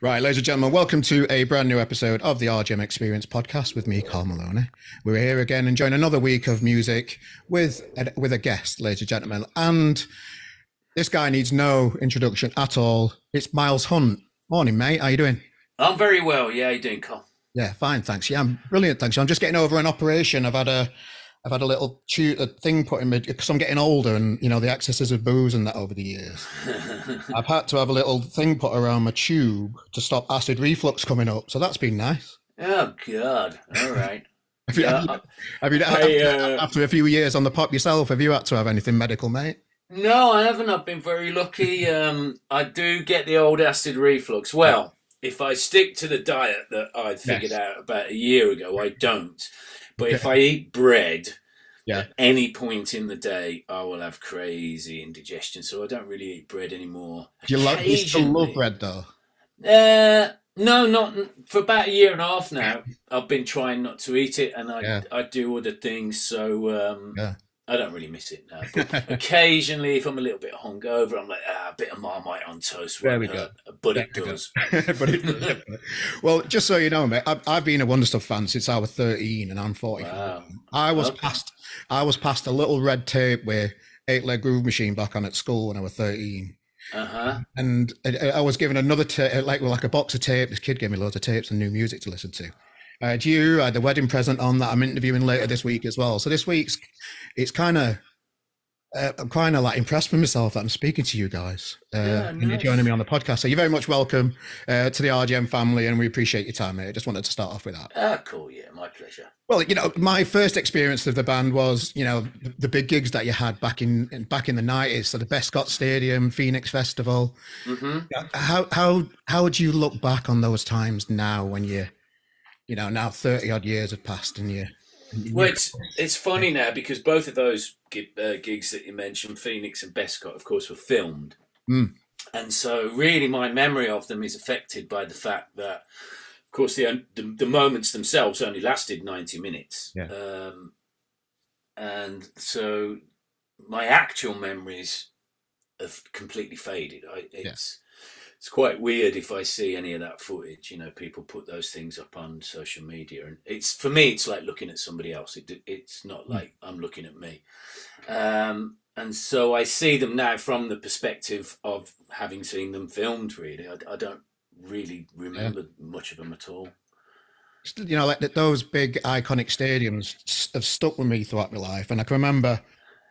Right, ladies and gentlemen, welcome to a brand new episode of the RGM Experience podcast with me, Carl Maloney. We're here again enjoying another week of music with a, with a guest, ladies and gentlemen. And this guy needs no introduction at all. It's Miles Hunt. Morning, mate. How are you doing? I'm very well. Yeah, how you doing, Carl? Yeah, fine, thanks. Yeah, I'm brilliant, thanks. I'm just getting over an operation. I've had a I've had a little tu- a thing put in me because I'm getting older, and you know the excesses of booze and that over the years. I've had to have a little thing put around my tube to stop acid reflux coming up. So that's been nice. oh God! All right. Have you, Yeah, have you, have you- I, uh, after a few years on the pop yourself, have you had to have anything medical, mate? No, I haven't. I've been very lucky. Um, I do get the old acid reflux. Well, if I stick to the diet that I figured Yes. out about a year ago, I don't. But if I eat bread Yeah. at any point in the day, I will have crazy indigestion. So I don't really eat bread anymore. Do you, love, you still love bread though? Uh, no, not for about a year and a half now. I've been trying not to eat it, and I Yeah. I do other things, so um, Yeah. I don't really miss it now. But occasionally, if I'm a little bit hungover, I'm like, ah, a bit of marmite on toast. There we go. But it There we go. does. but it, well, just so you know, mate, I've, I've been a Wonder Stuff fan since I was 13, and I'm 45. Wow. I was Okay. past, I was past a little red tape with Eight Legged Groove Machine back on at school when I was 13. Uh huh. and I, I was given another tape, like like a box of tape. This kid gave me loads of tapes and new music to listen to. I had you, I had the wedding present on that I'm interviewing later this week as well. So this week's, it's kind of, uh, I'm kind of like impressed with myself that I'm speaking to you guys uh, Yeah, and you're joining me on the podcast. So you're very much welcome uh, to the RGM family, and we appreciate your time, mate. I just wanted to start off with that. Ah, cool. Yeah, my pleasure. Well, you know, my first experience of the band was, you know, the, big gigs that you had back in in- back in the nineties. So the Bescot Stadium, Phoenix Festival. hmm How how how would you look back on those times now when you, you know, now thirty odd years have passed and you. Well, it's it's funny now because both of those uh, gigs that you mentioned, Phoenix and Bescot, of course, were filmed, Mm. and so really my memory of them is affected by the fact that, of course, the the, the moments themselves only lasted ninety minutes, Yeah. um, and so my actual memories have completely faded. I, it's it's quite weird if I see any of that footage. You know, people put those things up on social media, and it's for me, it's like looking at somebody else. It, it's not Mm. like I'm looking at me. Um, and so I see them now from the perspective of having seen them filmed. Really, I, I don't really remember much of them at all. you know, like those big iconic stadiums have stuck with me throughout my life. And I can remember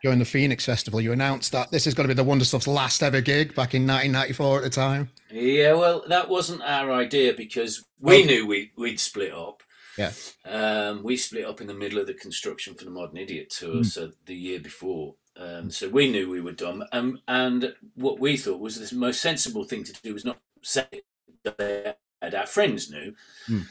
during the Phoenix Festival, you announced that this is going to be the Wonder Stuff's last ever gig back in 1994 at the time. Yeah, well, that wasn't our idea because we knew we, we'd split up. Yeah. Um, we split up in the middle of the construction for the Modern Idiot tour, Mm. so the year before. Um, so we knew we were done. Um, and what we thought was the most sensible thing to do was not say that our friends knew, Mm.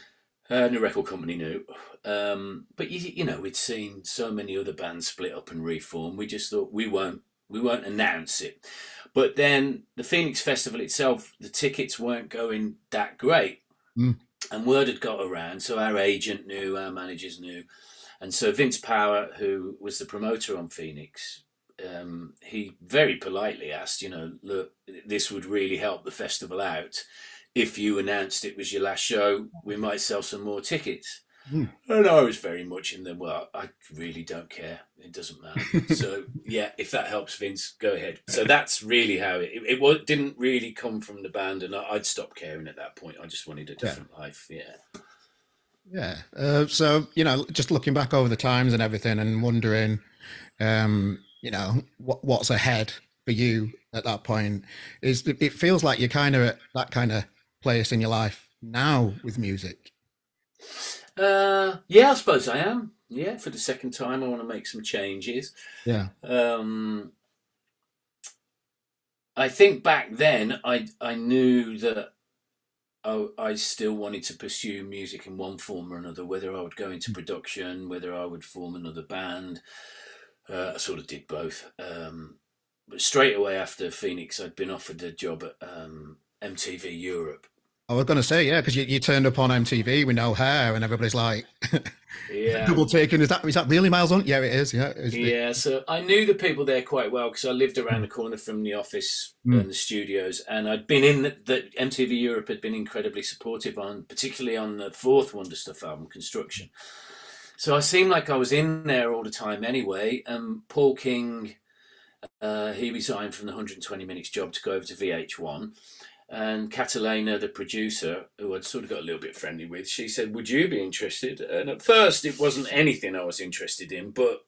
Uh, record company knew. Um, but, you, you know, we'd seen so many other bands split up and reform. We just thought we won't, we won't announce it. But then the Phoenix Festival itself, the tickets weren't going that great. Mm. And word had got around, so our agent knew, our managers knew. And so Vince Power, who was the promoter on Phoenix, um, he very politely asked, you know, look, this would really help the festival out. If you announced it was your last show, we might sell some more tickets. Hmm. And I was very much in the, well, I really don't care. It doesn't matter. so, yeah, if that helps Vince, go ahead. So that's really how it, it, it didn't really come from the band. And I, I'd stopped caring at that point. I just wanted a different life. Yeah. Yeah. Uh, so, you know, just looking back over the times and everything and wondering, um, you know, what, what's ahead for you at that point is it it feels like you're kind of at that kind of place in your life now with music. Uh, yeah, I suppose I am. Yeah, for the second time, I want to make some changes. Yeah. Um, I think back then, I I knew that I, I still wanted to pursue music in one form or another. Whether I would go into production, whether I would form another band, uh, I sort of did both. Um, but straight away after Phoenix, I'd been offered a job at um, MTV Europe, I was going to say, yeah, because you, you turned up on MTV with no hair, and everybody's like, yeah, double taking. Is that is that really Miles Hunt? Yeah, it is. Yeah, it's, yeah. So I knew the people there quite well because I lived around the corner from the office Mm. and the studios, and I'd been in the, the MTV Europe had been incredibly supportive on, particularly on the fourth Wonder Stuff album, Construction. So I seemed like I was in there all the time anyway. And Paul King, uh, he resigned from the 120 minutes job to go over to VH1. And Catalina, the producer, who I'd sort of got a little bit friendly with, she said, Would you be interested? And at first, it wasn't anything I was interested in, but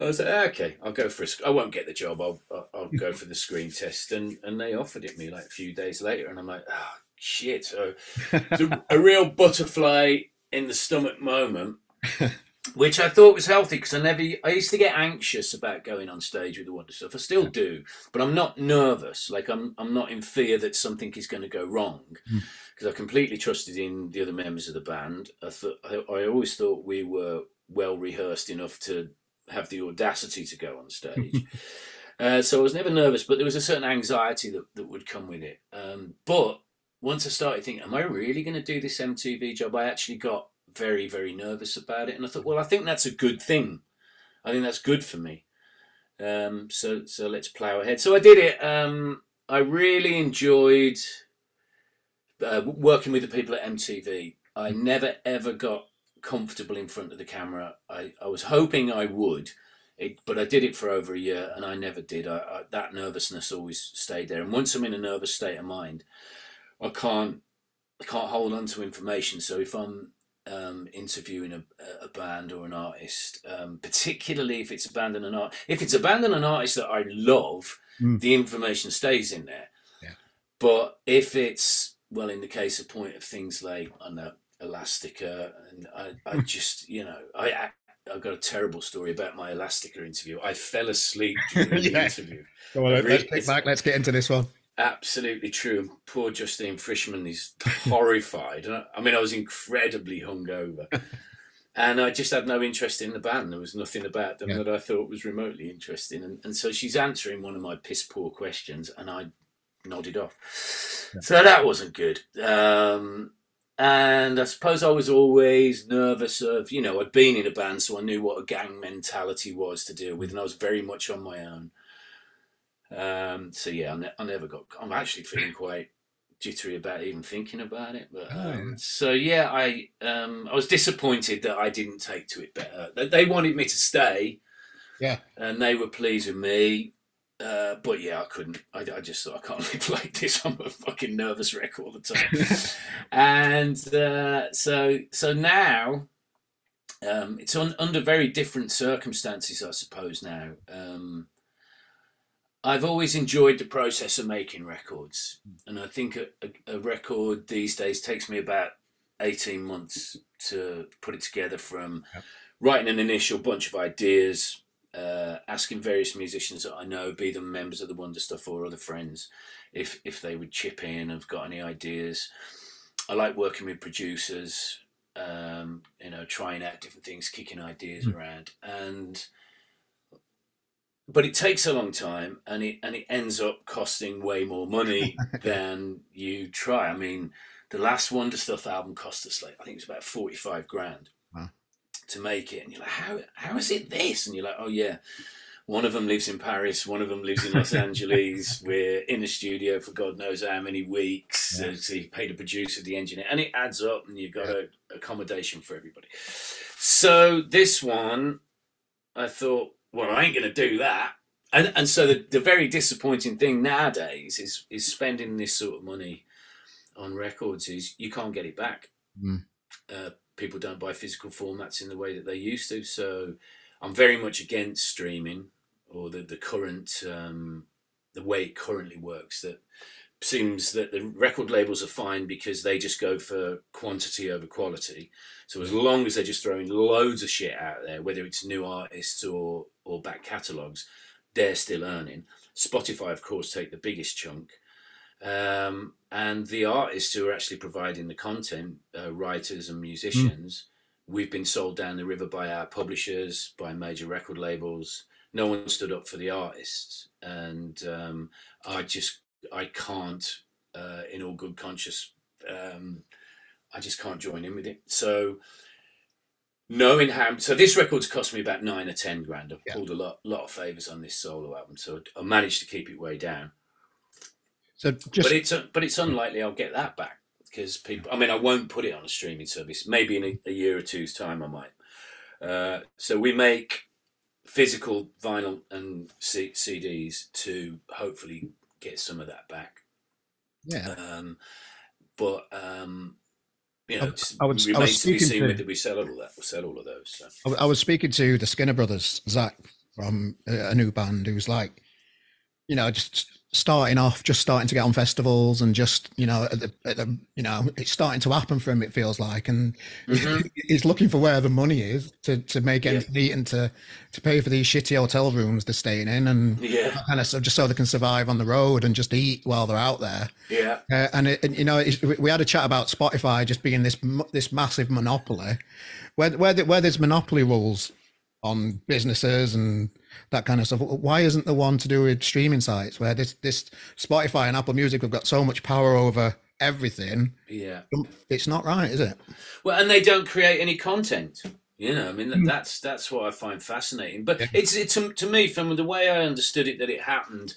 I was like, ah, okay, I'll go for a. I won't get the job. I'll I'll, go for the screen test, and and they offered it me like a few days later, and I'm like, oh shit! So it's a, a real butterfly in the stomach moment, which I thought was healthy because I never. I used to get anxious about going on stage with the Wonder Stuff. I still do, but I'm not nervous. Like I'm I'm not in fear that something is going to go wrong. Mm. Because I completely trusted in the other members of the band. I thought I, I always thought we were well rehearsed enough to have the audacity to go on stage. uh, so I was never nervous, but there was a certain anxiety that, that would come with it. Um, but once I started thinking, am I really going to do this MTV job? I actually got very, very nervous about it. And I thought, well, I think that's a good thing. I think that's good for me. Um, so, so let's plow ahead. So I did it. Um, I really enjoyed uh, working with the people at MTV. I never ever got comfortable in front of the camera. I, I was hoping I would, it, but I did it for over a year and I never did. I, I, that nervousness always stayed there. And once I'm in a nervous state of mind, I can't I can't hold on to information. So if I'm um, interviewing a, a band or an artist, um, particularly if it's a band and an art, if it's a band and an artist that I love, Mm. the information stays in there. Yeah. But if it's well, in the case of point of things like I know Elastica, and I, I just you know I. I I've got a terrible story about my Elastica interview. I fell asleep during the Yeah. interview. Go on, I let's really- back. Let's get into this one. Absolutely true. And poor Justine Frischmann is horrified. I- mean, I was incredibly hungover. and I just had no interest in the band. There was nothing about them Yeah. that I thought was remotely interesting. And, and so she's answering one of my piss poor questions, and I nodded off. So that wasn't good. Um, and I suppose I was always nervous of, you know, I'd been in a band, so I knew what a gang mentality was to deal with, and I was very much on my own. Um, so yeah, I, ne- I never got. I'm actually feeling quite jittery about even thinking about it. But Oh, um, yeah. so yeah, I um, I was disappointed that I didn't take to it better. They, they wanted me to stay, Yeah. and they were pleased with me. Uh, but yeah, I couldn't. I, I just thought I can't live like this. I'm a fucking nervous wreck all the time. and uh, so so now um, it's on, under very different circumstances, I suppose. Now um, I've always enjoyed the process of making records, and I think a, a, a record these days takes me about eighteen months to put it together from Yep. writing an initial bunch of ideas. Uh, asking various musicians that I know, be them members of the Wonder Stuff or other friends, if if they would chip in, have got any ideas. I like working with producers, um, you know, trying out different things, kicking ideas Mm. around, and but it takes a long time, and it and it ends up costing way more money than you try. I mean, the last Wonder Stuff album cost us like I think it was about forty five grand Wow. to make it, and you're like, how how is it this? And you're like, oh yeah. One of them lives in Paris. One of them lives in Los Angeles. We're in the studio for God knows how many weeks. Yeah. So you pay the producer, the engineer, and it adds up, and you've got a accommodation for everybody. So this one, I thought, well, I ain't going to do that. And and so the, the very disappointing thing nowadays is is spending this sort of money on records is you can't get it back. Mm. Uh, people don't buy physical formats in the way that they used to. So I'm very much against streaming or the the current um, the way it currently works. That seems that the record labels are fine because they just go for quantity over quality. So as long as they're just throwing loads of shit out there, whether it's new artists or or back catalogs, they're still earning. Spotify, of course, take the biggest chunk. Um, and the artists who are actually providing the content, uh, writers and musicians, we've been sold down the river by our publishers, by major record labels. No one stood up for the artists, and um, I just I can't, uh, in all good conscience, um, I just can't join in with it. So knowing how, so this record's cost me about nine or ten grand. I've Yeah. pulled a lot, lot of favors on this solo album, so I managed to keep it way down. So just but it's but it's unlikely I'll get that back because people. I mean, I won't put it on a streaming service. Maybe in a, a year or two's time, I might. Uh, so we make physical vinyl and C- CDs to hopefully get some of that back. yeah. Um, but um, you know, I- it just I was- I was remains to be speaking seen to- whether we sell all that. We'll sell all of those. So. I I was speaking to the Skinner brothers, Zach from a a new band, who's like, you know, just starting off, just starting to get on festivals, and just you know, at the, at the, you know, it's starting to happen for him. It feels like, and Mhm. he's looking for where the money is to to make ends meet and to to pay for these shitty hotel rooms they're staying in, and Yeah, kind of so just so they can survive on the road and just eat while they're out there. yeah, Uh, and, it, and you know, it's, we had a chat about Spotify just being this this massive monopoly, where where, the, where there's monopoly rules on businesses and that kind of stuff. Why isn't the one to do with streaming sites where this this Spotify and Apple Music have got so much power over everything? yeah. It's not right, is it? Well, and they don't create any content. You know, I mean, Mm. that's that's what I find fascinating. But Yeah. it's it, to, to me, from the way I understood it, that it happened,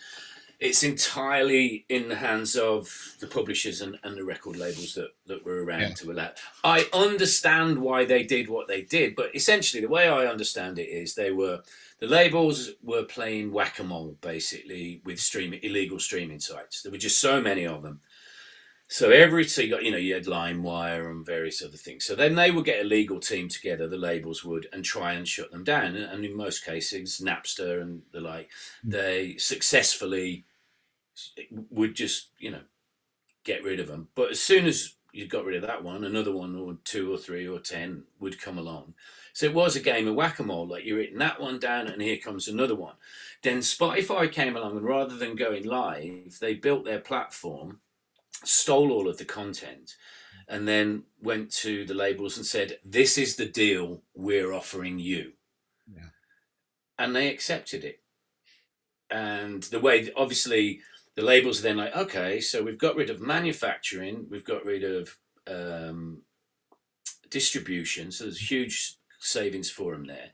it's entirely in the hands of the publishers and, and the record labels that, that were around Yeah. to allow. I understand why they did what they did, but essentially, the way I understand it is they were the labels were playing whack a mole basically with streaming illegal streaming sites. There were just so many of them. So every so you got you know you had LimeWire and various other things. So then they would get a legal team together, the labels would, and try and shut them down. And and in most cases, Napster and the like, hmm. they successfully would just you know get rid of them. But as soon as you got rid of that one, another one or two or three or ten would come along. So it was a game of whack a mole. Like you're hitting that one down, and here comes another one. Then Spotify came along, and rather than going live, they built their platform stole all of the content and then went to the labels and said, This is the deal we're offering you. Yeah. And they accepted it. And the way, obviously, the labels are then like, okay, so we've got rid of manufacturing, we've got rid of um, distribution, so there's huge savings for them there.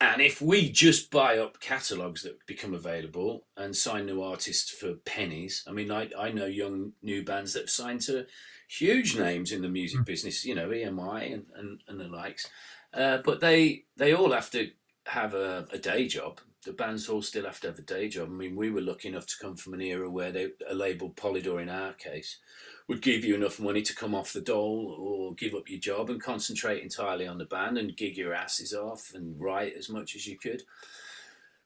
And if we just buy up catalogs that become available and sign new artists for pennies, I mean, I, I know young new bands that have signed to huge names in the music business, you know, EMI and, and, and the likes. Uh, but they they all have to have a, a day job. The bands all still have to have a day job. I mean, we were lucky enough to come from an era where they, a label, Polydor in our case, would give you enough money to come off the dole or give up your job and concentrate entirely on the band and gig your asses off and write as much as you could.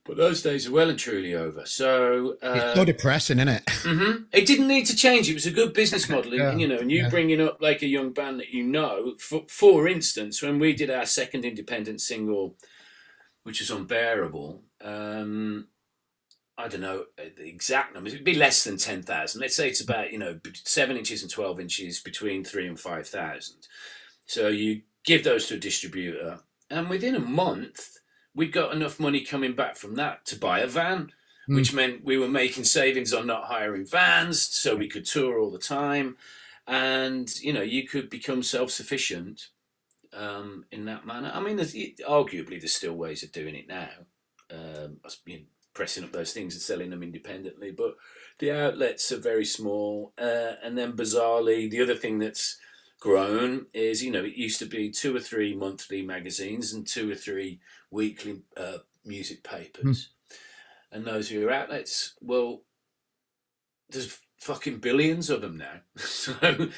But those days are well and truly over. So uh, It's so depressing, isn't it? hmm It didn't need to change. It was a good business model, and, you know. And you yeah. bringing up like a young band that you know. For, for instance, when we did our second independent single, which is unbearable, um, I don't know uh, the exact numbers. It'd be less than ten thousand. Let's say it's about you know seven inches and twelve inches, between three and five thousand. So you give those to a distributor, and within a month, we got enough money coming back from that to buy a van Hmm. which meant we were making savings on not hiring vans so we could tour all the time and you know you could become self-sufficient um, in that manner i mean there's, arguably there's still ways of doing it now um, pressing up those things and selling them independently but the outlets are very small uh, and then bizarrely the other thing that's grown is you know it used to be two or three monthly magazines and two or three weekly uh, music papers and those are your outlets. Well, there's fucking billions of them now. so,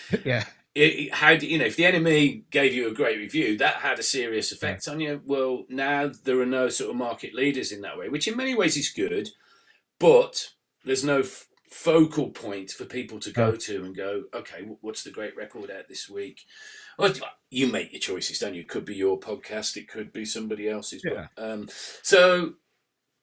yeah. It, how do you know if the NME gave you a great review, that had a serious effect on you? Well, now there are no sort of market leaders in that way, which in many ways is good, but there's no f- focal point for people to go to and go, okay, what's the great record out this week? Well, you make your choices, don't you? It could be your podcast, it could be somebody else's. Yeah. But, um, so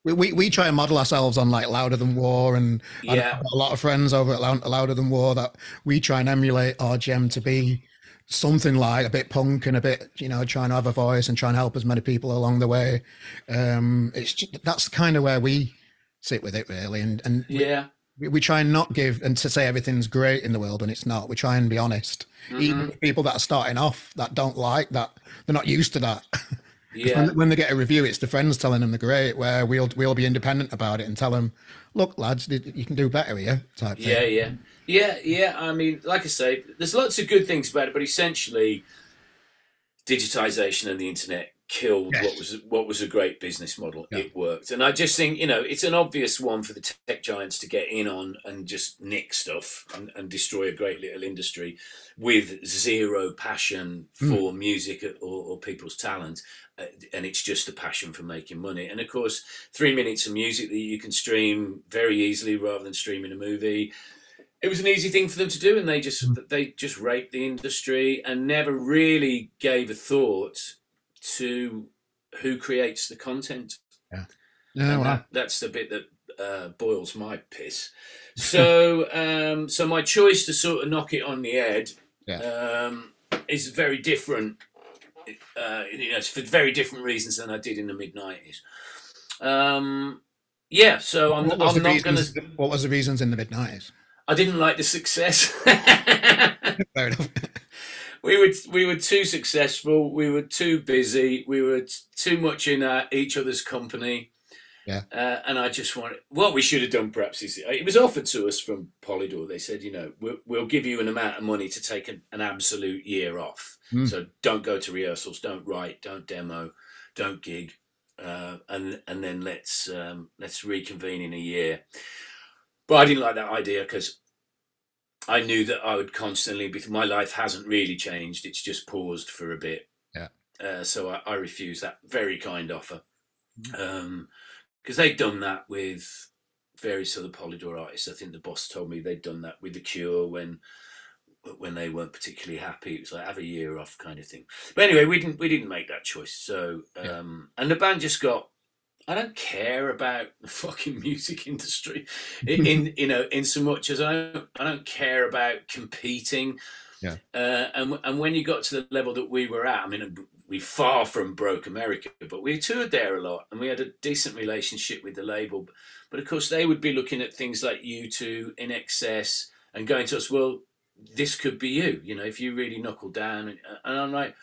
We, we, we try and model ourselves on like Louder Than War, and yeah, a lot of friends over at Louder Than War that we try and emulate RGM to be something like a bit punk and a bit, you know, trying to have a voice and try and help as many people along the way. Um, it's just, that's kind of where we sit with it, really. And and we- yeah. we, we try and not give and to say everything's great in the world when it's not. We try and be honest. Mm-hmm. Even people that are starting off that don't like that, they're not used to that. Yeah. When, when they get a review, it's the friends telling them they're great. Where we'll we'll be independent about it and tell them, look, lads, you can do better here. Type thing. Yeah, yeah, yeah, yeah. I mean, like I say, there's lots of good things about it, but essentially, digitization and the internet killed Yes. what was what was a great business model. Yeah. It worked, and I just think you know it's an obvious one for the tech giants to get in on and just nick stuff and, and destroy a great little industry with zero passion Hmm. for music or, or people's talent. And it's just a passion for making money. And of course, three minutes of music that you can stream very easily rather than streaming a movie it was an easy thing for them to do and they just they just raped the industry and never really gave a thought to who creates the content. Yeah, well, that, that's the bit that uh, boils my piss. So um, so my choice to sort of knock it on the head um, is very different uh, you know it's for very different reasons than I did in the mid 90s um, yeah so I'm, I'm not going reasons, to what was the reasons in the mid nineties? I didn't like the success. Fair enough. we were we were too successful. We were too busy. We were too much in uh, each other's company. Yeah. Uh, and I just wanted what we should have done. Perhaps is it was offered to us from Polydor. They said, you know, we'll, we'll give you an amount of money to take an, an absolute year off. Hmm. So don't go to rehearsals. Don't write. Don't demo. Don't gig. Uh, and and then let's um, let's reconvene in a year. But I didn't like that idea because I knew that I would constantly be. My life hasn't really changed; it's just paused for a bit. Yeah. Uh, so I, I refused that very kind offer because they'd done that with various other Polydor artists. I think the boss told me they'd done that with the Cure when when they weren't particularly happy. It was like have a year off kind of thing. But anyway, we didn't we didn't make that choice. So Yeah. um, and the band just got. I don't care about the fucking music industry, in, in you know, in so much as I don't, I don't care about competing. Yeah. Uh, and and when you got to the level that we were at, I mean, we far from broke America, but we toured there a lot, and we had a decent relationship with the label. But of course, they would be looking at things like U2, INXS, and going to us, well, this could be you, you know, if you really knuckle down. And, and I'm like,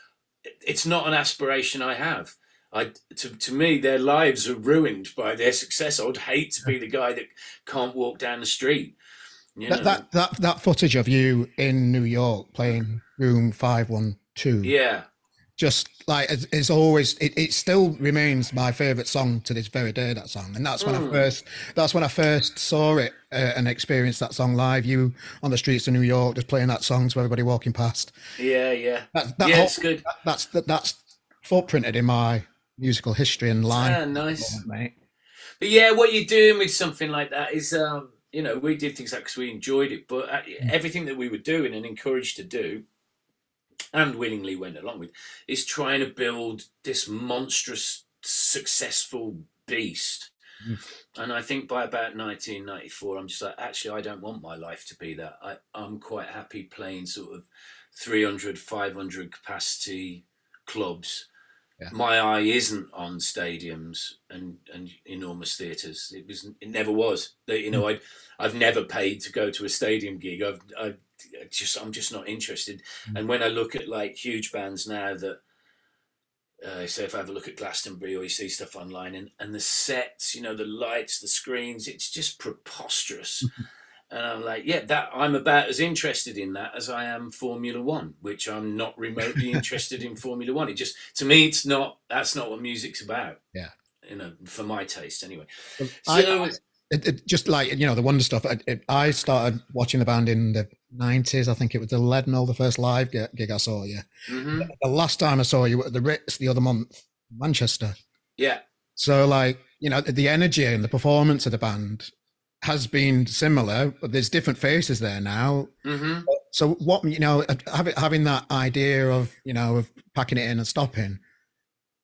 it's not an aspiration I have. I, to, to me, their lives are ruined by their success. I would hate to be the guy that can't walk down the street. You know? That, that that that footage of you in New York playing Room Five One Two. yeah, just like it's, it's always it, it still remains my favorite song to this very day that song and that's when Mm. i first that's when i first saw it uh, and experienced that song live you on the streets of new york just playing that song to everybody walking past yeah, yeah. that, that yeah, whole, it's good. that- that's that, that's footprinted in my musical history and line Ah, nice. mate But yeah, what you're doing with something like that is, um, you know, we did things like because we enjoyed it, but uh, everything that we were doing and encouraged to do, and willingly went along with, is trying to build this monstrous, successful beast. Mm. And I think by about 1994, I'm just like, actually, I don't want my life to be that. I, I'm quite happy playing sort of 300, 500 capacity clubs Yeah. my eye isn't on stadiums and, and enormous theatres. It was it never was. You know, I I've never paid to go to a stadium gig. I've I just I'm just not interested. Mm. And when I look at like huge bands now that. Uh, so if I have a look at Glastonbury or you see stuff online and, and the sets, you know, the lights, the screens, it's just preposterous. and I'm like, yeah, that I'm about as interested in that as I am Formula One, which I'm not remotely interested in Formula One. It just to me, it's not. That's not what music's about. Yeah. you know, for my taste anyway. I- So it, it, just like you know the wonder stuff I, it, I started watching the band in the 90s i think it was the leadmill the first live gig, i saw you mhm, the last time i saw you were at the ritz the other month manchester. Yeah, So, like, you know, the energy and the performance of the band has been similar, but there's different faces there now. hmm So, what, you know, having, having that idea of, you know, of packing it in and stopping,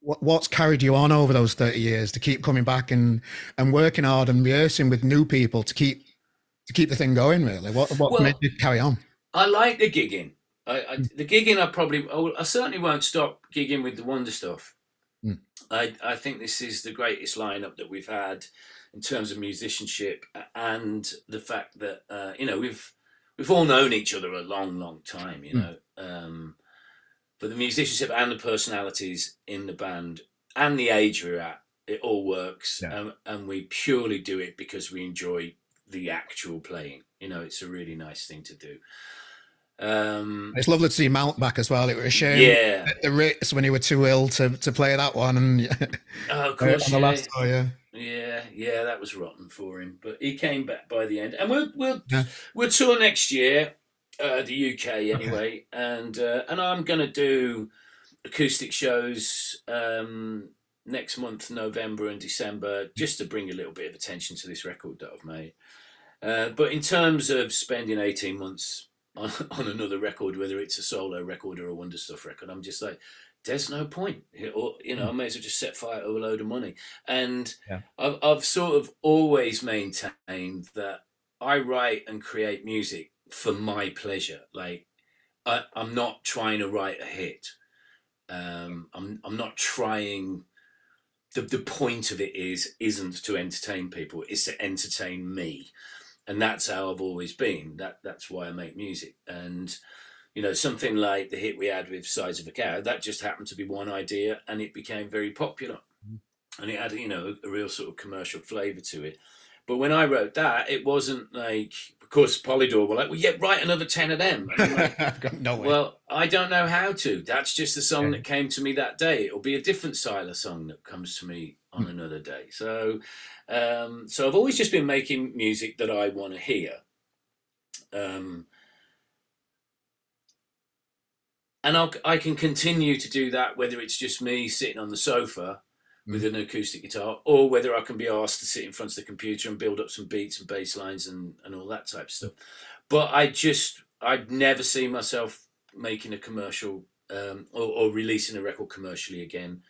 what, what's carried you on over those 30 years to keep coming back and, and working hard and rehearsing with new people to keep, to keep the thing going, really? What, what Well- made you carry on? I like the gigging. I, I, the gigging, I probably, I, certainly won't stop gigging with the Wonder stuff. Mm. I, I think this is the greatest lineup that we've had in terms of musicianship and the fact that uh, you know we've we've all known each other a long, long time. You know, um, but the musicianship and the personalities in the band and the age we're at, it all works, Yeah. um, and we purely do it because we enjoy the actual playing. You know, it's a really nice thing to do. Um, It's lovely to see Malc back as well. It was a shame yeah, at the Ritz when he were too ill to, to play that one and oh, of course, the yeah. last tour, yeah. Yeah, yeah, that was rotten for him, but he came back by the end, and we'll we'll Yeah. we'll tour next year, uh, the UK anyway, and uh, and I'm gonna do acoustic shows um, next month, November and December, just to bring a little bit of attention to this record that I've made. Uh, but in terms of spending eighteen months on, on another record, whether it's a solo record or a Wonder Stuff record, I'm just like, there's no point. Or you know, I may as well just set fire to a load of money. And Yeah. I've I've sort of always maintained that I write and create music for my pleasure. Like I, I'm not trying to write a hit. Um, I'm I'm not trying. The the point of it is isn't to entertain people. It's to entertain me, and that's how I've always been. That that's why I make music. And you know, something like the hit we had with Size of a Cow, that just happened to be one idea, and it became very popular, mm-hmm. and it had you know a real sort of commercial flavour to it. But when I wrote that, it wasn't like, of course, Polydor were like, well, yeah, write another 10 of them. Like, no way. well, I don't know how to. That's just the song Yeah. that came to me that day. It'll be a different Siler song that comes to me on another day. So, um, so I've always just been making music that I want to hear. Um, and I'll, I can continue to do that whether it's just me sitting on the sofa with an acoustic guitar, or whether I can be asked to sit in front of the computer and build up some beats and bass lines and, and all that type of stuff. But I just, I'd never see myself making a commercial um, or, or releasing a record commercially again.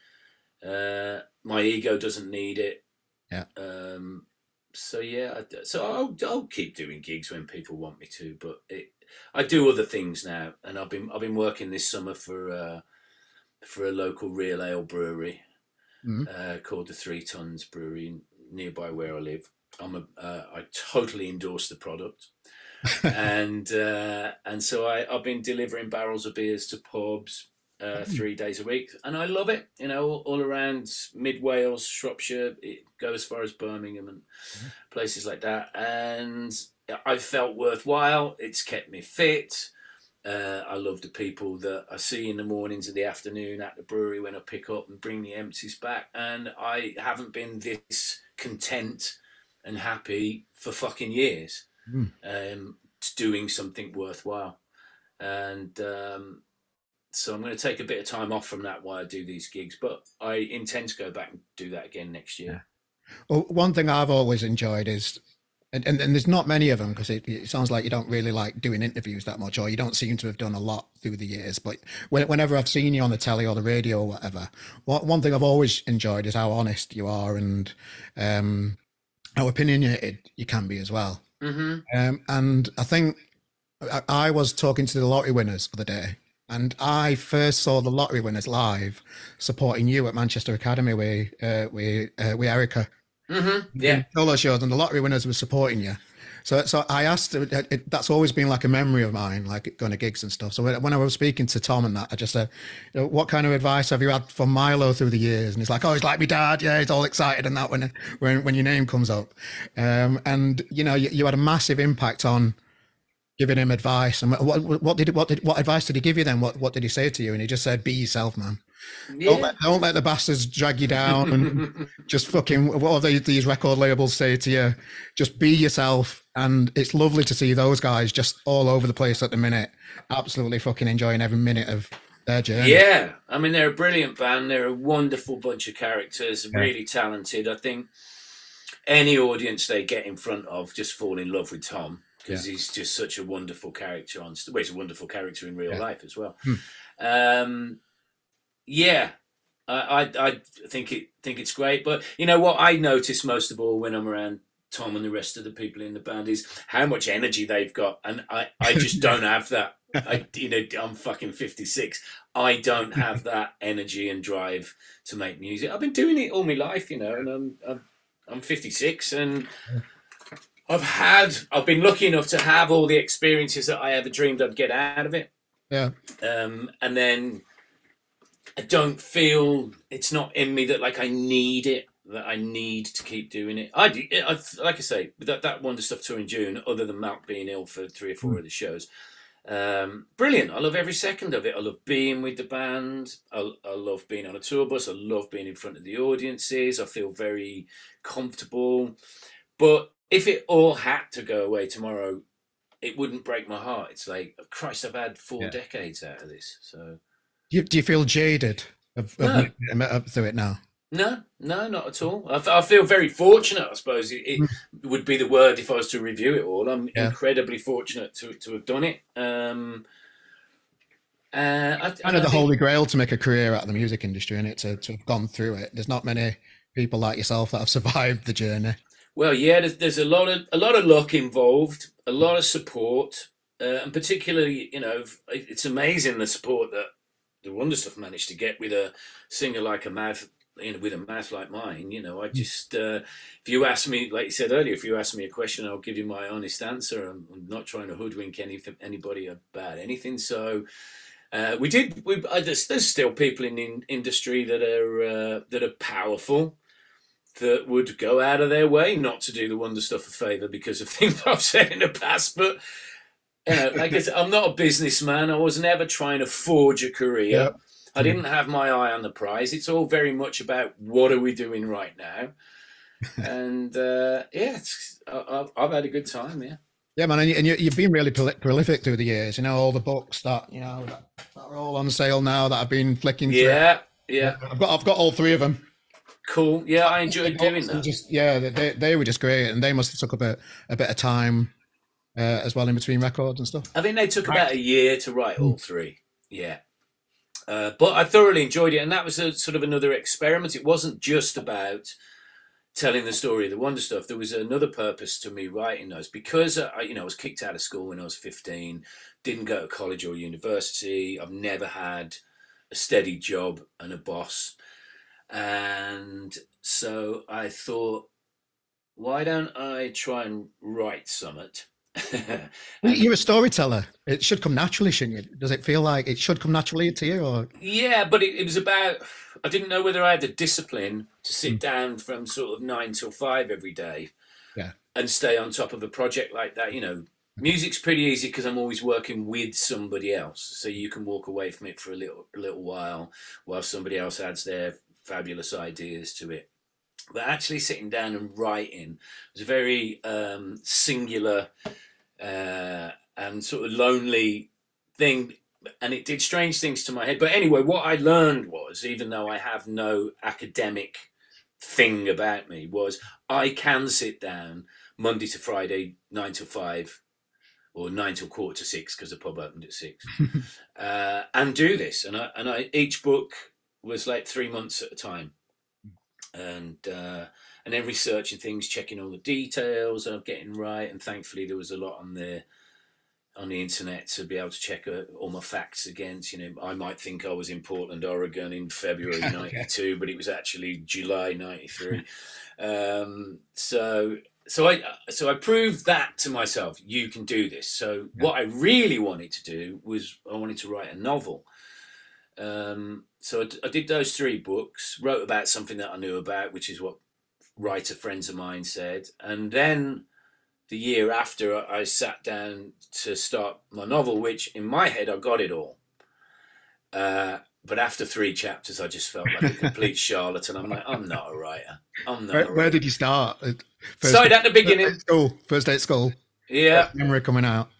Uh, my ego doesn't need it. Yeah. Um, so yeah, I, so I'll, I'll keep doing gigs when people want me to, but it, I do other things now, and I've been I've been working this summer for uh, for a local real ale brewery Mhm. uh, called the Three Tuns Brewery nearby where I live. I'm a, uh, I totally endorse the product, and uh, and so I, I've been delivering barrels of beers to pubs uh, three days a week, and I love it. You know, all, all around mid Wales, Shropshire, it go as far as Birmingham and places like that, and I felt worthwhile. It's kept me fit. Uh, I love the people that I see in the mornings and the afternoon at the brewery when I pick up and bring the empties back. And I haven't been this content and happy for fucking years Mm. um, doing something worthwhile. And um, so I'm going to take a bit of time off from that while I do these gigs, but I intend to go back and do that again next year. Well, one thing I've always enjoyed is, and, and, and there's not many of them because it, it sounds like you don't really like doing interviews that much, or you don't seem to have done a lot through the years. But when, whenever I've seen you on the telly or the radio or whatever, what, one thing I've always enjoyed is how honest you are and um, how opinionated you can be as well. hmm Um, and I think I, I was talking to the lottery winners the other day, and I first saw the lottery winners live supporting you at Manchester Academy with uh, with uh, with Erica hmm Yeah. solo shows, and the lottery winners were supporting you. So, so I asked. It, it, that's always been like a memory of mine, like going to gigs and stuff. So when, when I was speaking to Tom and that, I just said, you know, "What kind of advice have you had from Milo through the years?" And he's like, "Oh, he's like my dad. Yeah, he's all excited and that when when when your name comes up." Um, and you know, you, you had a massive impact on giving him advice. And what what, did what did what advice did he give you then? What what did he say to you? And he just said, "Be yourself, man. Don't let don't let the bastards drag you down and." just fucking what do they, these record labels say to you just be yourself and it's lovely to see those guys just all over the place at the minute absolutely fucking enjoying every minute of their journey Yeah, I mean they're a brilliant band. They're a wonderful bunch of characters, really talented. I think any audience they get in front of just fall in love with Tom because he's just such a wonderful character on. Well, he's a wonderful character in real Yeah. life as well. Hmm. Um, yeah, I, I I think it think it's great. But you know what I notice most of all when I'm around Tom and the rest of the people in the band is how much energy they've got, and I I just don't have that. I, you know, I'm fucking 56. I don't have that energy and drive to make music. I've been doing it all my life, you know, and I'm, I'm I'm 56 and I've had, I've been lucky enough to have all the experiences that I ever dreamed I'd get out of it. Yeah. Um, and then I don't feel it's not in me that like I need it, that I need to keep doing it. I do, I, like I say, that, that Wonder Stuff tour in June, other than Malc being ill for three or four mm. of the shows, um, brilliant. I love every second of it. I love being with the band. I, I love being on a tour bus. I love being in front of the audiences. I feel very comfortable. But if it all had to go away tomorrow, it wouldn't break my heart. It's like, Christ, I've had four yeah. decades out of this. So, do you, do you feel jaded of, of no. up through it now? No, no, not at all. I, I feel very fortunate. I suppose it, it, hmm. would be the word if I was to review it all. I'm yeah. incredibly fortunate to to have done it. Um, uh, I, kind of the think, holy grail to make a career out of the music industry, and it to, to have gone through it. There's not many people like yourself that have survived the journey. Well, yeah, there's, there's a lot of a lot of luck involved, a lot of support, uh, and particularly, you know, it's amazing the support that the Wonder Stuff managed to get with a singer like a Mouth you know, with a mouth like mine, you know, I mm. just, uh, if you ask me, like you said earlier, if you ask me a question, I'll give you my honest answer. I'm, I'm not trying to hoodwink any, anybody about anything. So, uh, we did. We uh, there's, there's, still people in the industry that are uh, that are powerful that would go out of their way not to do the wonder stuff a favor because of things I've said in the past. But you know, like I said, I'm not a businessman. I was never trying to forge a career. Yep. I didn't have my eye on the prize. It's all very much about what are we doing right now, and uh, yeah, I, have had a good time. Yeah. Yeah, man, and, you, have been really prolific through the years. You know, all the books that you know that, that are all on sale now that I've been flicking through. Yeah, yeah. I've got I've got all three of them. Cool. Yeah, I enjoyed doing that. Just yeah, they, they were just great, and they must have took up a, a bit of time uh, as well in between records and stuff. I think they took about a year to write all three. Yeah. Uh, but I thoroughly enjoyed it, and that was a sort of another experiment. It wasn't just about telling the story of the wonder stuff. There was another purpose to me writing those because I, you know, I was kicked out of school when I was fifteen, didn't go to college or university. I've never had a steady job and a boss, and so I thought, why don't I try and write something You're a storyteller. It should come naturally, shouldn't it? Does it feel like it should come naturally to you? Or yeah, but it, it was about. I didn't know whether I had the discipline to sit mm. down from sort of nine till five every day, yeah, and stay on top of a project like that. You know, music's pretty easy because I'm always working with somebody else, so you can walk away from it for a little a little while while somebody else adds their fabulous ideas to it. But actually sitting down and writing was a very um, singular uh, and sort of lonely thing. And it did strange things to my head. But anyway what i learned was even though i have no academic thing about me was i can sit down monday to friday 9 to 5 or 9 till quarter to 6 because the pub opened at 6 uh, and do this. And i and i each book was like three months at a time and uh, and then researching things, checking all the details, and getting right. And thankfully, there was a lot on the on the internet to be able to check uh, all my facts against. You know, I might think I was in Portland, Oregon in February '92, but it was actually July '93. um, so so I so I proved that to myself. You can do this. So yeah. what I really wanted to do was I wanted to write a novel. Um, so I, I did those three books, wrote about something that I knew about, which is what writer friends of mine said. And then the year after, I sat down to start my novel, which in my head, I got it all. Uh, but after three chapters, I just felt like a complete charlatan. I'm like, I'm not a writer. I'm not. Where, where did you start? First Started at the beginning. First day school. First day at school. Yeah. Memory coming out.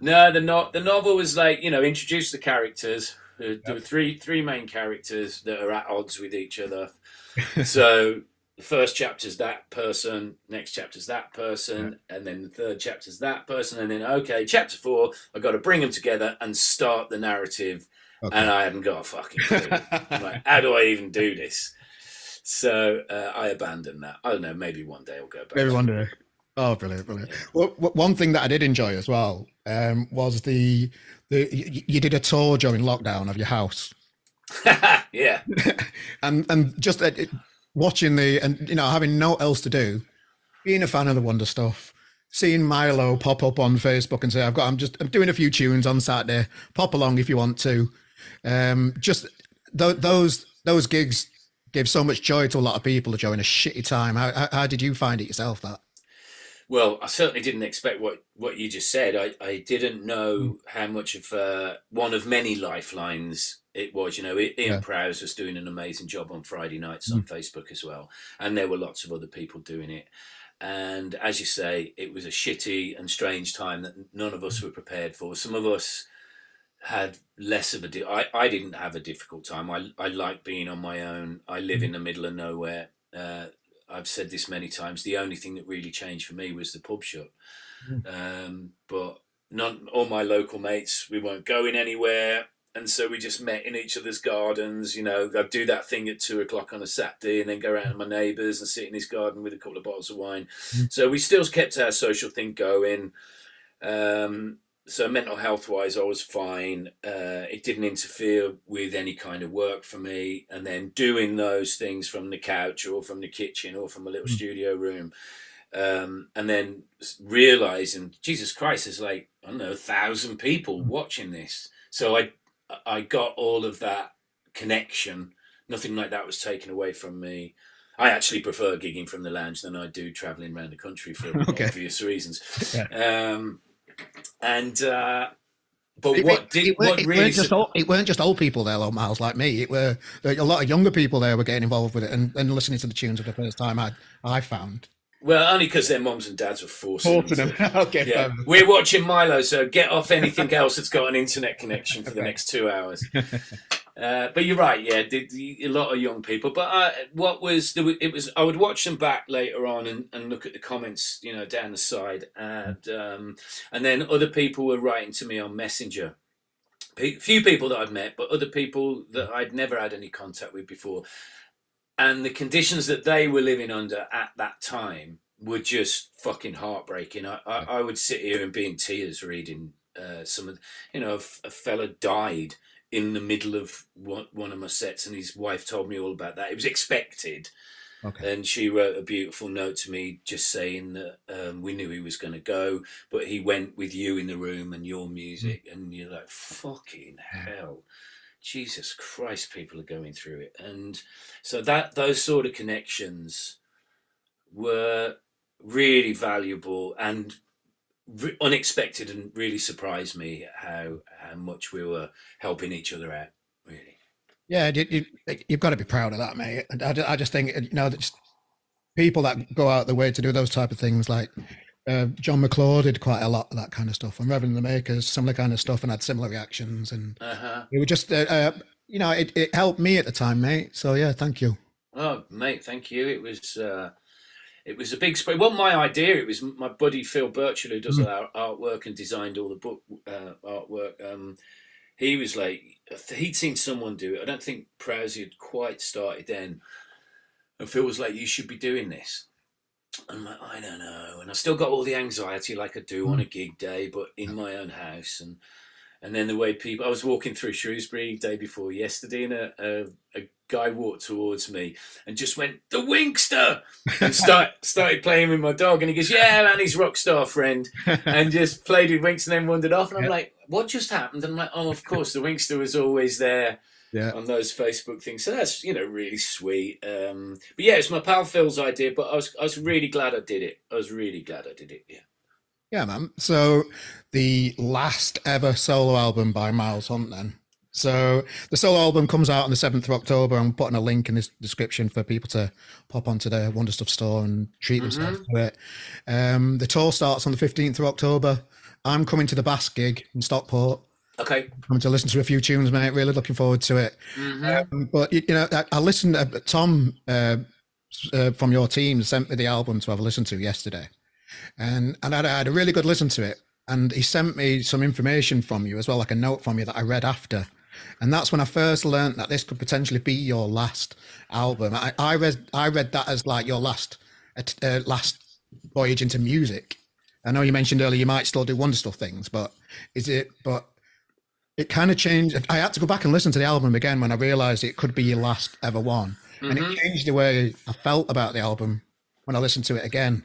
no, the no- the novel was like you know introduce the characters, there, yep. there three three main characters that are at odds with each other. so the first chapter's that person, next chapter's that person, and then the third chapter's that person, and then okay, chapter four, I've got to bring them together and start the narrative, okay. and I haven't got a fucking clue. like, how do I even do this? So uh, I abandoned that. I don't know. Maybe one day I'll go back. Maybe one day. Oh, brilliant, brilliant. Well, one thing that I did enjoy as well um, was the the you, you did a tour during lockdown of your house. yeah, and and just uh, watching the and you know having no else to do, being a fan of the Wonder Stuff, seeing Milo pop up on Facebook and say, "I've got, I'm just, I'm doing a few tunes on Saturday. Pop along if you want to." Um, just th- those those gigs give so much joy to a lot of people during a shitty time. How, how, how did you find it yourself? That well, I certainly didn't expect what, what you just said. I, I didn't know mm. how much of uh, one of many lifelines it was. You know, Ian yeah. Prowse was doing an amazing job on Friday nights mm. on Facebook as well, and there were lots of other people doing it. And as you say, it was a shitty and strange time that none of us were prepared for. Some of us had less of a. Di- I I didn't have a difficult time. I I like being on my own. I live mm. in the middle of nowhere. Uh, I've said this many times. The only thing that really changed for me was the pub shut. Mm. Um, but not all my local mates. We weren't going anywhere, and so we just met in each other's gardens. You know, I'd do that thing at two o'clock on a Saturday, and then go around to my neighbours and sit in his garden with a couple of bottles of wine. Mm. So we still kept our social thing going. Um, so mental health wise, I was fine. Uh, it didn't interfere with any kind of work for me. And then doing those things from the couch or from the kitchen or from a little mm. studio room, um, and then realizing Jesus Christ, there's like I don't know, a thousand people mm. watching this. So I I got all of that connection. Nothing like that was taken away from me. I actually prefer gigging from the lounge than I do traveling around the country for okay. obvious reasons. Yeah. Um, and uh, but it, what did it, what it really weren't just old, it weren't just old people there, though, Miles, like me. It were a lot of younger people there were getting involved with it and, and listening to the tunes for the first time. I I found. Well, only because their moms and dads were forcing, forcing them. them. okay, yeah. We're watching Milo, so get off anything else that's got an internet connection for the next two hours. Uh, but you're right, yeah, the, the, a lot of young people. But uh, what was it was I would watch them back later on and, and look at the comments, you know, down the side, and um, and then other people were writing to me on Messenger. A few people that I've met, but other people that I'd never had any contact with before, and the conditions that they were living under at that time were just fucking heartbreaking. I, I, I would sit here and be in tears reading uh, some of, you know, a, a fella died in the middle of one, one of my sets, and his wife told me all about that. It was expected. Okay. And she wrote a beautiful note to me just saying that um, we knew he was going to go, but he went with you in the room and your music. Mm. And you're like, fucking hell. Jesus Christ, people are going through it. And so that those sort of connections were really valuable and re- unexpected and really surprised me how how much we were helping each other out. Really. Yeah, you, have you, got to be proud of that, mate. I, I just think you know just people that go out the way to do those type of things, like uh, Jon McClure did quite a lot of that kind of stuff, and Reverend the Makers, similar kind of stuff, and had similar reactions, and uh-huh. it was just, uh, uh, you know, it, it helped me at the time, mate. So yeah, thank you. Oh, mate, thank you. It was uh, it was a big spread. It wasn't my idea. It was my buddy Phil Birchall who does mm. our artwork and designed all the book uh, artwork. Um, he was like, he'd seen someone do it. I don't think Prowse had quite started then. And Phil was like, you should be doing this. I'm like, I don't know. And I still got all the anxiety like I do mm. on a gig day, but in my own house. And and then the way people, I was walking through Shrewsbury day before yesterday, and a, a, a guy walked towards me and just went, "The Winkster," and start, started playing with my dog. And he goes, "Yeah, man, he's rock star friend," and just played with Winks and then wandered off. And I'm like, "What just happened?" And I'm like, "Oh, of course, the Winkster was always there." Yeah. on those Facebook things. So that's you know really sweet. Um, but yeah, it's my pal Phil's idea. But I was I was really glad I did it. I was really glad I did it. Yeah. Yeah, man. So the last ever solo album by Miles Hunt, then. So the solo album comes out on the 7th of October. I'm putting a link in this description for people to pop onto the Wonder Stuff store and treat mm-hmm. themselves to it. Um, the tour starts on the 15th of October. I'm coming to the Bass gig in Stockport. Okay. Coming to listen to a few tunes, mate. Really looking forward to it. Mm-hmm. Um, but, you know, I, I listened, uh, Tom uh, uh, from your team sent me the album to have a listen to yesterday and and I had a really good listen to it. And he sent me some information from you as well, like a note from you that I read after. And that's when I first learned that this could potentially be your last album. I, I read I read that as like your last uh, last voyage into music. I know you mentioned earlier you might still do wonderful things, but is it? But it kind of changed. I had to go back and listen to the album again when I realized it could be your last ever one, mm-hmm. and it mm-hmm. changed the way I felt about the album when I listened to it again.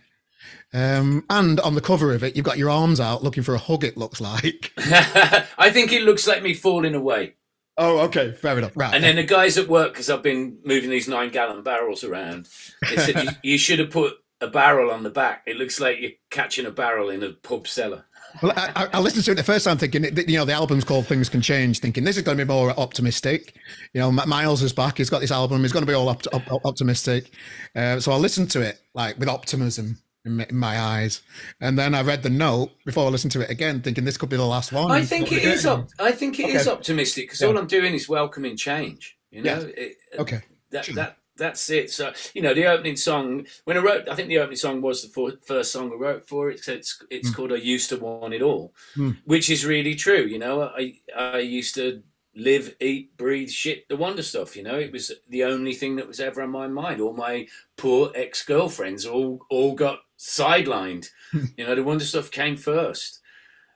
Um, and on the cover of it, you've got your arms out looking for a hug. It looks like. I think it looks like me falling away. Oh, okay, fair enough. Right. And then the guys at work, because I've been moving these nine-gallon barrels around, they said you, you should have put a barrel on the back. It looks like you're catching a barrel in a pub cellar. Well, I, I, listened to it the first time thinking, you know, the album's called Things Can Change, thinking this is going to be more optimistic. You know, Miles is back. He's got this album. He's going to be all op- op- optimistic. Uh, so I listened to it like with optimism in my, in my, eyes. And then I read the note before I listened to it again, thinking this could be the last one. I think it is. I think it okay. is optimistic because yeah. all I'm doing is welcoming change. You know. Yeah. It, okay. That that that's it. So you know, the opening song when I wrote, I think the opening song was the first song I wrote for it. It's it's mm. called "I Used to Want It All," mm. which is really true. You know, I I used to live, eat, breathe, shit, the wonder stuff. You know, it was the only thing that was ever on my mind. All my poor ex girlfriends all all got sidelined. you know, the wonder stuff came first,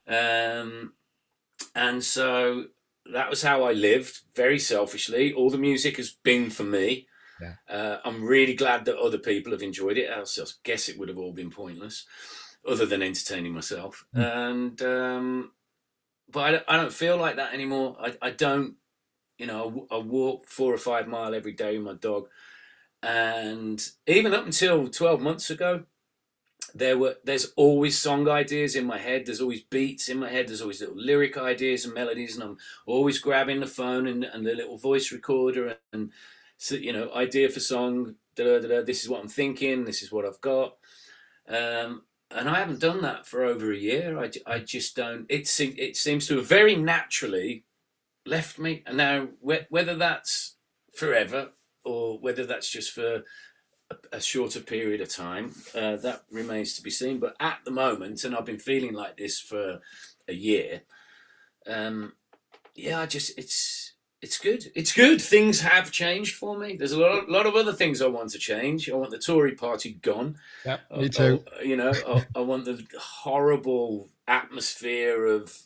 um, and so that was how I lived, very selfishly. All the music has been for me. Yeah. Uh, I'm really glad that other people have enjoyed it. Else, I guess it would have all been pointless, other than entertaining myself. Mm. And um, but I don't, I don't, feel like that anymore. I, I don't, you know, I, I, walk four or five mile every day with my dog, and even up until 12 months ago, there were there's always song ideas in my head. There's always beats in my head. There's always little lyric ideas and melodies, and I'm always grabbing the phone and, and the little voice recorder and so, you know, idea for song. Da, da, da, this is what I'm thinking. This is what I've got. Um, and I haven't done that for over a year. I, I just don't. It it seems to have very naturally left me. And now whether that's forever or whether that's just for a, a shorter period of time, uh, that remains to be seen. But at the moment, and I've been feeling like this for a year. Um, yeah, I just it's it's good. It's good. Things have changed for me. There's a lot, of, lot of other things I want to change. I want the Tory party gone. Yeah, uh, me uh, too. I, you know, I, I, want the horrible atmosphere of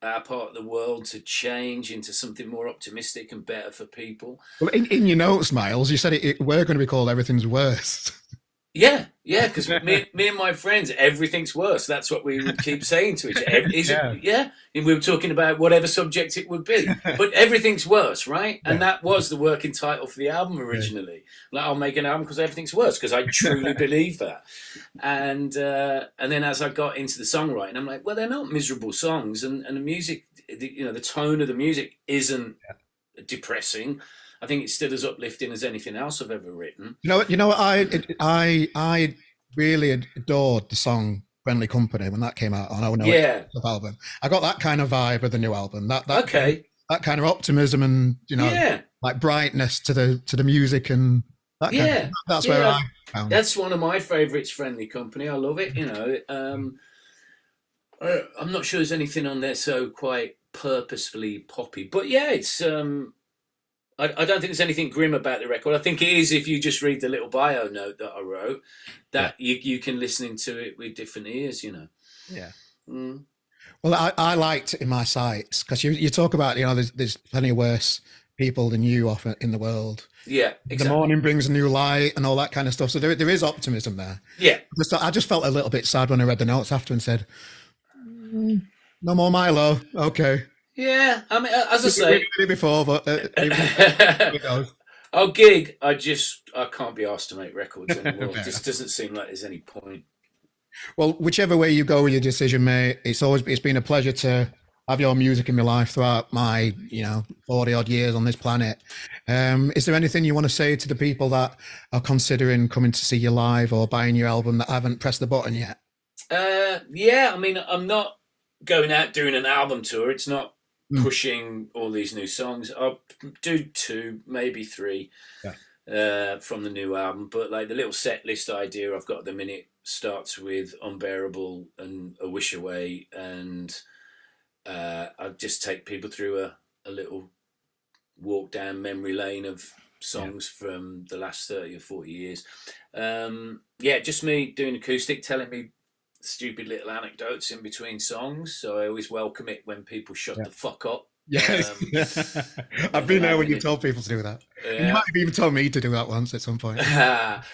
our part of the world to change into something more optimistic and better for people. Well, in, in your notes, Miles, you said it, it, we're going to be called Everything's Worst. Yeah, yeah, because me, me and my friends, everything's worse. That's what we would keep saying to each other. Is yeah. It, yeah, and we were talking about whatever subject it would be, but everything's worse, right? And yeah. that was the working title for the album originally. Yeah. Like, I'll make an album because everything's worse because I truly believe that. And uh, and then as I got into the songwriting, I'm like, well, they're not miserable songs, and and the music, the, you know, the tone of the music isn't depressing I think it's still as uplifting as anything else I've ever written. You know, you know, I I I really adored the song "Friendly Company" when that came out on our yeah. album. I got that kind of vibe of the new album. That that okay. Kind of, that kind of optimism and you know, yeah. like brightness to the to the music and that yeah. Kind of, that's yeah. where I found. That's one of my favourites. "Friendly Company." I love it. You know, um, I'm not sure there's anything on there so quite purposefully poppy, but yeah, it's um I, I, don't think there's anything grim about the record. I think it is if you just read the little bio note that I wrote, that yeah. you you can listen into it with different ears. You know. Yeah. Mm. Well, I, I liked in my sights because you, you talk about you know there's there's plenty of worse people than you often in the world. Yeah, exactly. The morning brings a new light and all that kind of stuff. So there there is optimism there. Yeah. Just I just felt a little bit sad when I read the notes after and said, mm, "No more Milo." Okay. Yeah, I mean, as I say, before, but uh, our gig, I just I can't be asked to make records anymore. it just doesn't seem like there's any point. Well, whichever way you go with your decision, mate, it's always it's been a pleasure to have your music in my life throughout my you know 40 odd years on this planet. Um, is there anything you want to say to the people that are considering coming to see you live or buying your album that haven't pressed the button yet? Uh, yeah i mean i'm not going out doing an album tour. It's not mm. pushing all these new songs. I'll do two, maybe three yeah. uh, from the new album. But like the little set list idea I've got at the minute starts with Unbearable and A Wish Away. And uh, I just take people through a, a little walk down memory lane of songs yeah. from the last 30 or 40 years. Um, yeah, just me doing acoustic, telling me stupid little anecdotes in between songs. So I always welcome it when people shut yeah. the fuck up Yes. Um, I've been there when you told people to do that. You might have even told me to do that once at some point.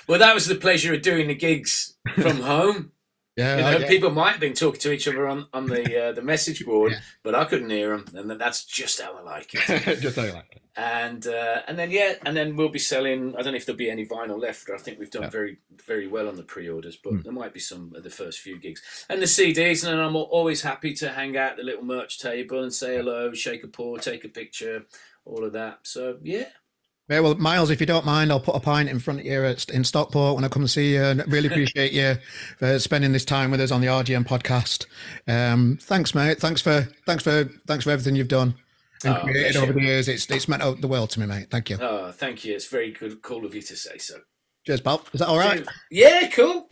well, that was the pleasure of doing the gigs from home. Yeah. You know, people might have been talking to each other on, on the uh, the message board, Yeah. but I couldn't hear them, and that's just how I like it. Just how you like that. and uh, and then yeah, and then we'll be selling. I don't know if there'll be any vinyl left. I think we've done Yeah. very very well on the pre-orders, but Mm. there might be some of the first few gigs and the CDs. And then I'm always happy to hang out at the little merch table and say hello, shake a paw, take a picture, all of that. So yeah, Yeah, well, Miles, if you don't mind, I'll put a pint in front of you at, in Stockport when I come and see you. And really appreciate you for spending this time with us on the RGM podcast. Um, thanks, mate. Thanks for thanks for thanks for everything you've done and Oh, created over the years. It's it's meant the world to me, mate. Thank you. oh, thank you. It's very good, cool of you to say so. Cheers, pal. Is that all right? Yeah, cool.